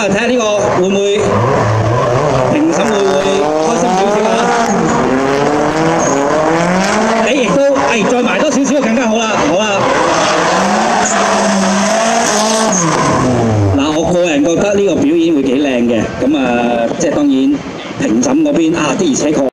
啊睇下呢個會唔會評審會唔會開心少少啊？你亦都誒再埋多少少更加好啦，好啦。嗱，我個人覺得呢個表演會幾靚嘅，咁啊，即係當然評審嗰邊啊，的而且確。